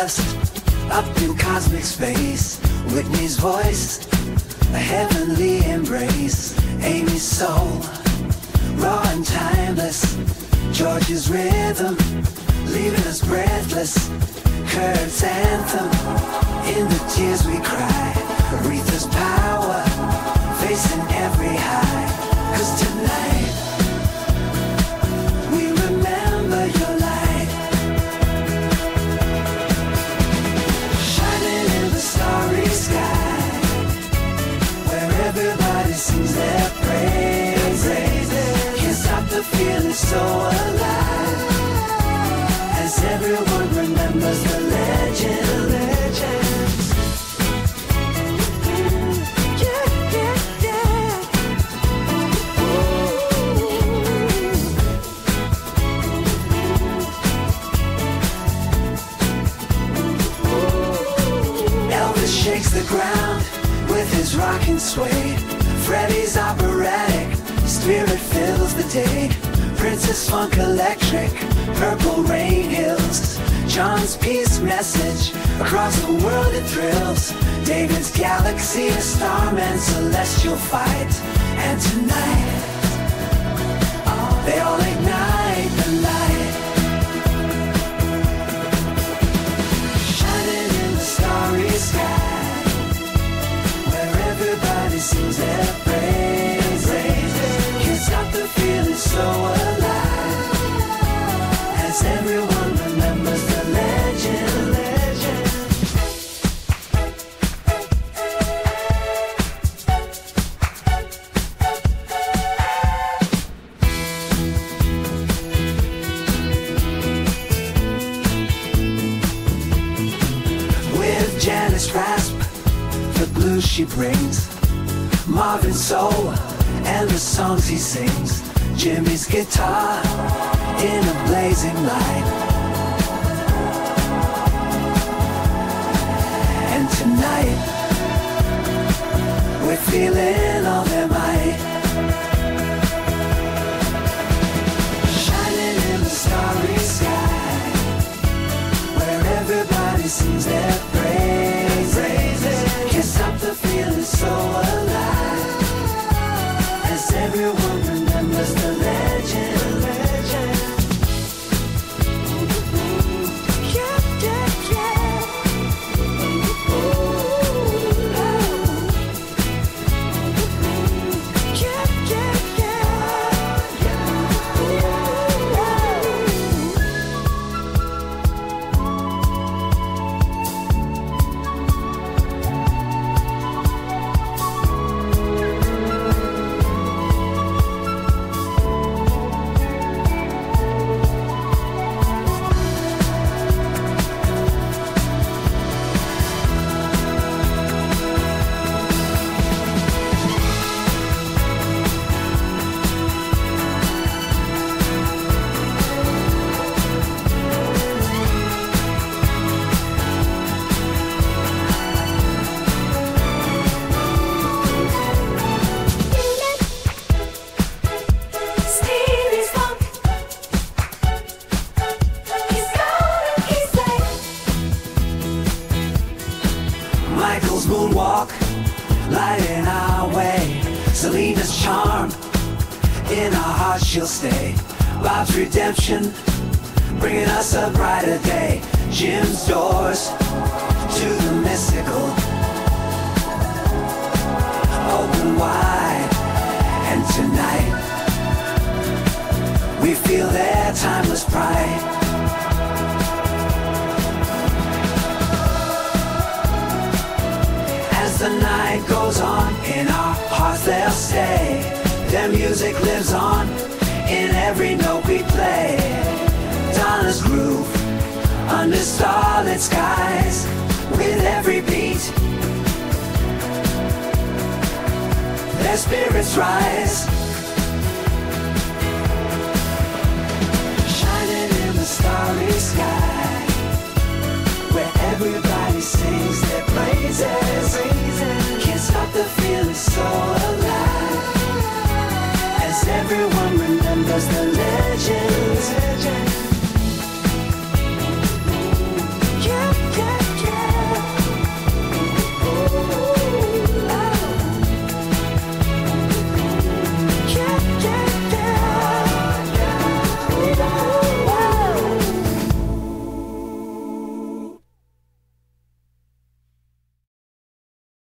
up in cosmic space. Whitney's voice, a heavenly embrace. Amy's soul, raw and timeless. George's rhythm, leaving us breathless. Kurt's anthem, in the tears we cry. Aretha's power, facing every high. Cause tonight, so alive, as everyone remembers the legend. Legends. Yeah, yeah, yeah. Elvis shakes the ground with his rocking sway. Freddie's operatic spirit fills the day. Prince's Funk Electric, Purple Rain Hills. John's peace message across the world it thrills. David's galaxy, a starman's celestial fight. And tonight, they all ignite the light. Shining in the starry sky, where everybody sings their praises. Can't stop the feeling so she brings, Marvin Soul, and the songs he sings, Jimi's guitar in a blazing light. And tonight, we're feeling all their might. Shining in the starry sky where everybody sings their. Michael's moonwalk, lighting our way. Selena's charm, in our hearts she'll stay. Bob's redemption, bringing us a brighter day. Jim's doors to the mystical, open wide. And tonight, we feel their timeless pride. The night goes on, in our hearts they'll stay. Their music lives on in every note we play. Donna's groove under starlit skies with every beat. Their spirits rise. soul.